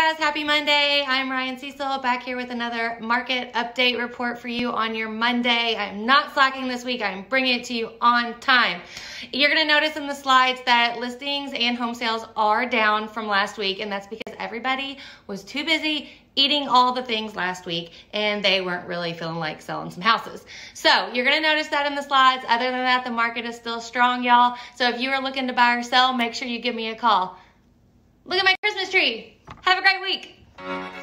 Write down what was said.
guys, happy Monday. I'm Ryan Cecil back here with another market update report for you on your Monday. I'm not slacking this week, I'm bringing it to you on time. You're gonna notice in the slides that listings and home sales are down from last week, and that's because everybody was too busy eating all the things last week and they weren't really feeling like selling some houses. So you're gonna notice that in the slides. Other than that, the market is still strong, y'all. So if you are looking to buy or sell, make sure you give me a call. Look at my Christmas tree. Have a great week.